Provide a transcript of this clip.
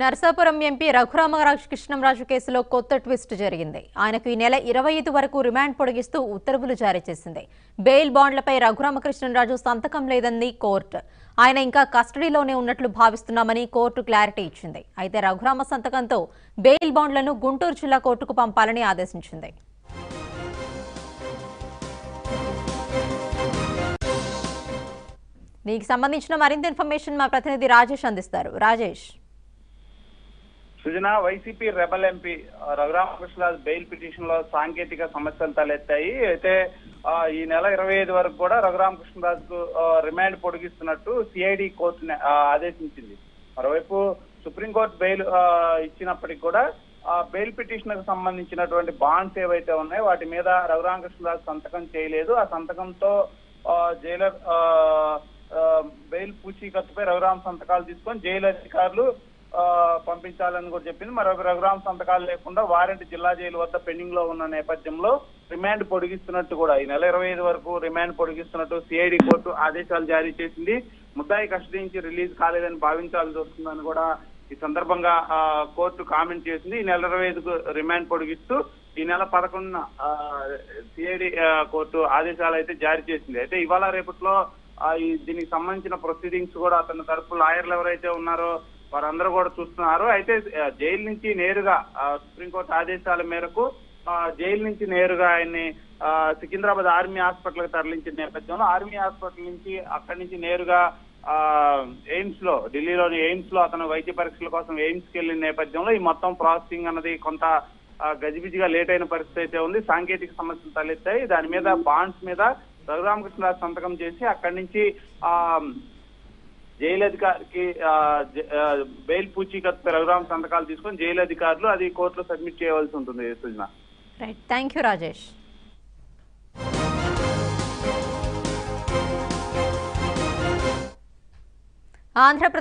Narsapuram MP Raghurama Raju Krishnamraju కేసులో కొత్త twist జరిగింది. ఆయనకు ఈ నెల ఇరవై ఐదు వరకు రిమాండ్ పొడిగిస్తూ ఉత్తర్వులు జారీ చేసింది. బెయిల్ బాండ్లపై రఘురామకృష్ణంరాజు సంతకం లేదని కోర్టు. ఆయన ఇంకా కస్టడీలోనే ఉన్నట్లు భావిస్తున్నామని కోర్టు క్లారిటీ ఇచ్చింది. అయితే రఘురామ సంతకంతో బెయిల్ బాండ్లను గుంటూరు జిల్లా కోర్టుకు పంపాలని ఆదేశించింది. దీనికి సంబంధించిన మరింత ఇన్ఫర్మేషన్ మా ప్రతినిధి రాజేష్ అందిస్తారు. Rajesh. Sujana YCP rebel MP ఆ, రఘురామకృష్ణరాజు బెయిల్ పిటిషన్లో సాంకేతిక సమస్యలు తలెత్తాయి. అయితే ఈ నెల ఇరవై ఐదు వరకు కూడా రఘురామకృష్ణరాజుకు కు రిమాండ్ పొడిగిస్తున్నట్టు సిఐడి కోర్టు ఆదేశించింది. మరోవైపు సుప్రీంకోర్టు బెయిల్ ఆ, ఇచ్చినప్పటికీ కూడా ఆ బెయిల్ పిటిషన్కు సంబంధించినటువంటి బాండ్స్ ఏవైతే ఉన్నాయో వాటి మీద రఘురామకృష్ణరాజు సంతకం చేయలేదు. ఆ సంతకంతో ఆ, జైలర్ ఆ, బెయిల్ పూచీకత్తుపై రఘురామ సంతకాలు తీసుకొని జైలు అధికారులు పంపించాలని కూడా చెప్పింది. మరొక రఘురామ సంతకాలు లేకుండా వారెంట్ జిల్లా జైలు వద్ద పెండింగ్లో ఉన్న నేపథ్యంలో రిమాండ్ పొడిగిస్తున్నట్టు కూడా ఈ నెల ఇరవై ఐదు వరకు రిమాండ్ పొడిగిస్తున్నట్టు సిఐడి కోర్టు ఆదేశాలు జారీ చేసింది. ముద్దాయి కస్టడీ నుంచి రిలీజ్ కాలేదని భావించాల్సి వస్తుందని కూడా ఈ సందర్భంగా ఆ, కోర్టు కామెంట్ చేసింది. ఈ నెల ఇరవై ఐదుకు రిమాండ్ పొడిగిస్తూ ఈ నెల పదకొండున సిఐడి కోర్టు ఆదేశాలు అయితే జారీ చేసింది. అయితే ఇవాళ రేపట్లో దీనికి సంబంధించిన ప్రొసీడింగ్స్ కూడా అతని తరపు లాయర్లు ఎవరైతే ఉన్నారో వారందరూ కూడా చూస్తున్నారు. అయితే జైలు నుంచి నేరుగా సుప్రీంకోర్టు ఆదేశాల మేరకు ఆ, జైలు నుంచి నేరుగా ఆయన్ని సికింద్రాబాద్ ఆర్మీ హాస్పిటల్కి తరలించిన నేపథ్యంలో ఆర్మీ హాస్పిటల్ నుంచి అక్కడి నుంచి నేరుగా ఆ ఎయిమ్స్లో ఢిల్లీలోని ఎయిమ్స్లో అతను వైద్య పరీక్షల కోసం ఎయిమ్స్కి వెళ్ళిన నేపథ్యంలో ఈ మొత్తం ప్రాసెసింగ్ అన్నది కొంత గజిబిజిగా లేట్ అయిన పరిస్థితి అయితే ఉంది. సాంకేతిక సమస్యలు తలెత్తాయి. దాని మీద బాండ్స్ మీద రఘురామకృష్ణరాజు సంతకం చేసి అక్కడి నుంచి ఆ జైలు అధికారికి బెయిల్ పూచీకత్తు ప్రోగ్రామ్ సంతకాలు తీసుకొని జైలు అధికారులు అది కోర్టులో సబ్మిట్ చేయవలసి ఉంటుంది Sujana. Right thank you Rajesh Andhra Pradesh